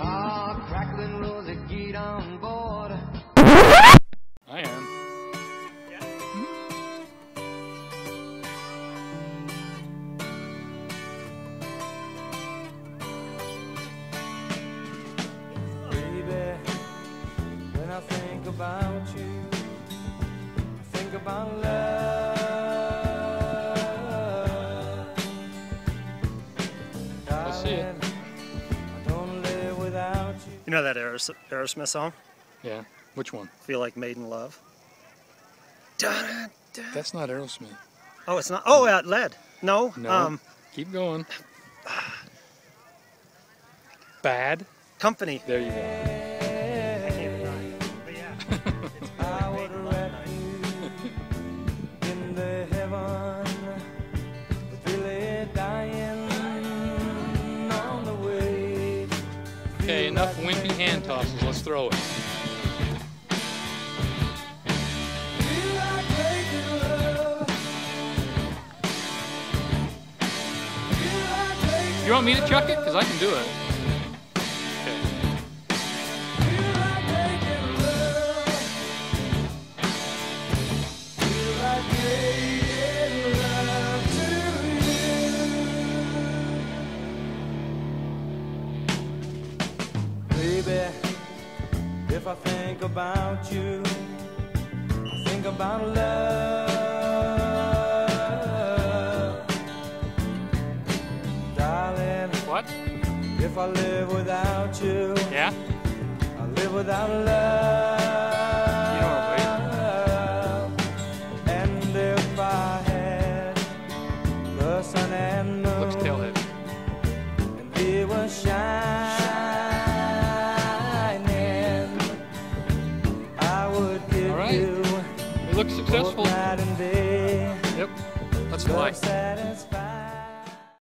Ah, crackling Rosie, get on board. I am. Baby, when I think about you, I think about love. I see it. You. Know that Aeros- Aerosmith song? Yeah. Which one? Feel like makin' love. That's not Aerosmith. Oh, it's not. Oh, uh, lead. No. No. Um, Keep going. Bad. company. There you go. Enough wimpy hand tosses. Let's throw it. You want me to chuck it? Because I can do it. Baby, if I think about you, I think about love. Darling, What? if I live without you, Yeah? I live without love. You know And if I had the sun and moon, Looks tailhead. Looks successful. night and day. Yep. Let's fly.